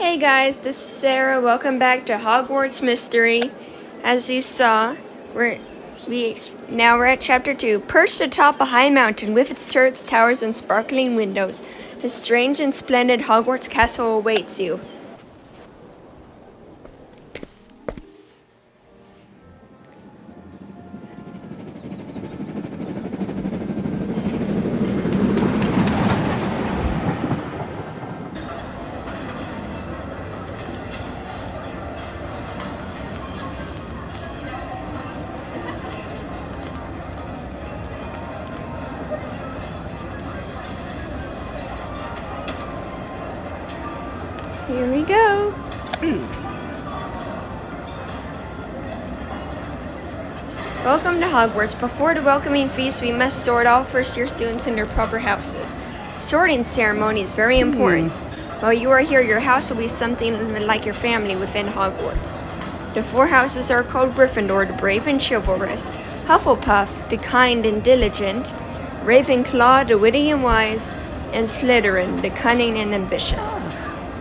Hey guys, this is Sarah. Welcome back to Hogwarts Mystery. As you saw, we're we now we're at chapter 2. Perched atop a high mountain with its turrets, towers, and sparkling windows, the strange and splendid Hogwarts castle awaits you. Here we go. Welcome to Hogwarts. Before the welcoming feast, we must sort all first year students in their proper houses. Sorting ceremony is very important. Hmm. While you are here, your house will be something like your family within Hogwarts. The four houses are called Gryffindor, the brave and chivalrous, Hufflepuff, the kind and diligent, Ravenclaw, the witty and wise, and Slytherin, the cunning and ambitious.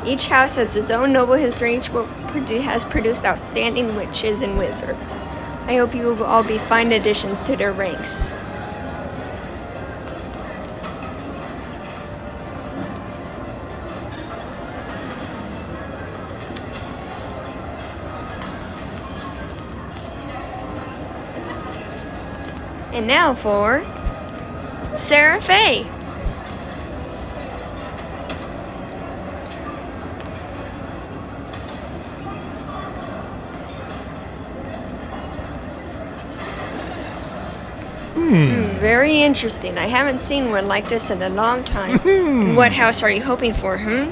Each house has its own noble history, each has produced outstanding witches and wizards. I hope you will all be fine additions to their ranks. And now for Sarah Faye. Hmm, very interesting. I haven't seen one like this in a long time. And what house are you hoping for, hmm?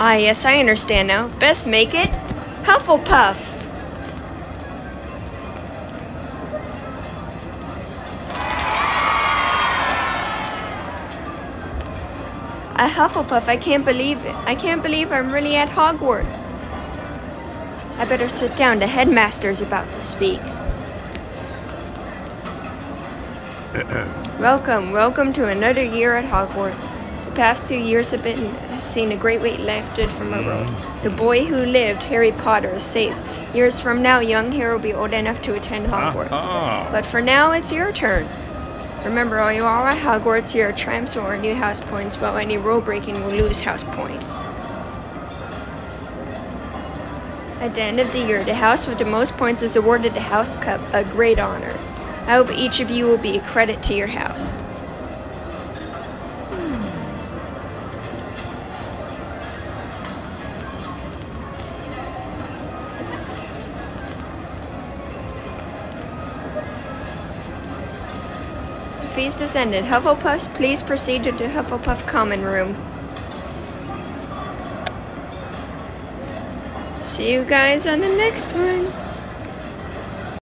Ah, yes, I understand now. Best make it Hufflepuff. A Hufflepuff, I can't believe it. I can't believe I'm really at Hogwarts. I better sit down. The headmaster's about to speak. welcome, welcome to another year at Hogwarts. The past two years have been has seen a great weight lifted from our road. Mm. The boy who lived, Harry Potter, is safe. Years from now, young Harry will be old enough to attend Hogwarts. But for now, it's your turn. Remember, while you are at Hogwarts, your triumphs will earn you house points, while any rule breaking will lose house points. At the end of the year, the house with the most points is awarded the House Cup, a great honor. I hope each of you will be a credit to your house. The feast is ended. Hufflepuffs, please proceed to the Hufflepuff Common Room. See you guys on the next one.